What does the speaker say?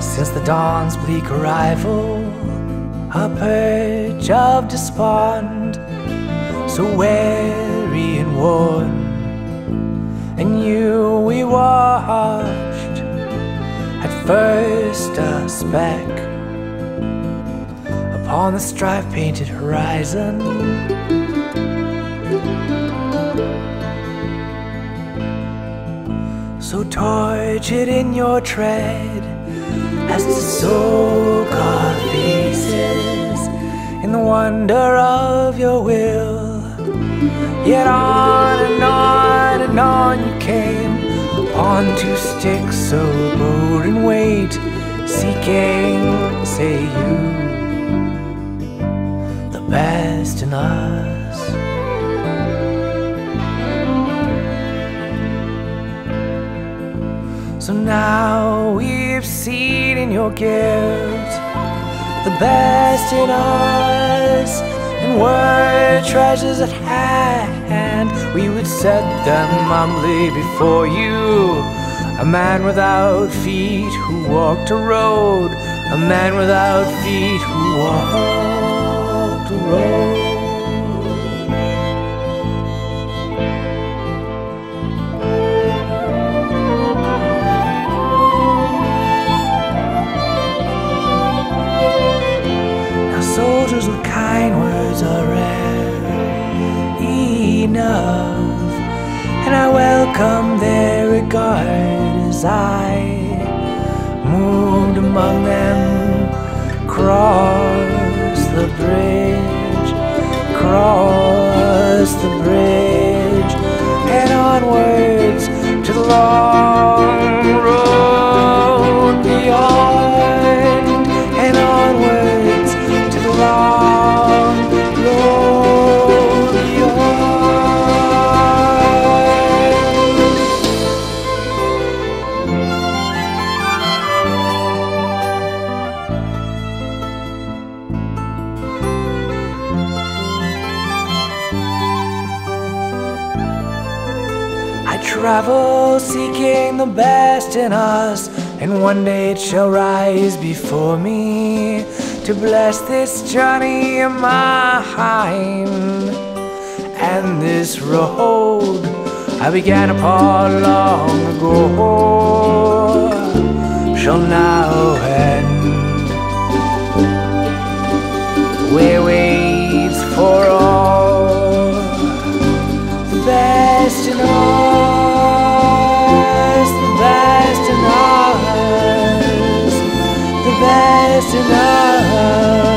Since the dawn's bleak arrival, a purge of despond, so weary and worn, and you we watched at first a speck upon the strife-painted horizon. So tortured in your tread as to soak our faces in the wonder of your will. Yet on and on and on you came upon two sticks so bold and weight, seeking, say you, the best in us. So now we've seen in your gift the best in us, and were treasures at hand, we would set them humbly before you. A man without feet who walked a road, a man without feet who walked enough, and I welcome their regard as I moved among them, cross travel seeking the best in us, and one day it shall rise before me to bless this journey of mine. And this road I began upon long ago shall now end. listen up.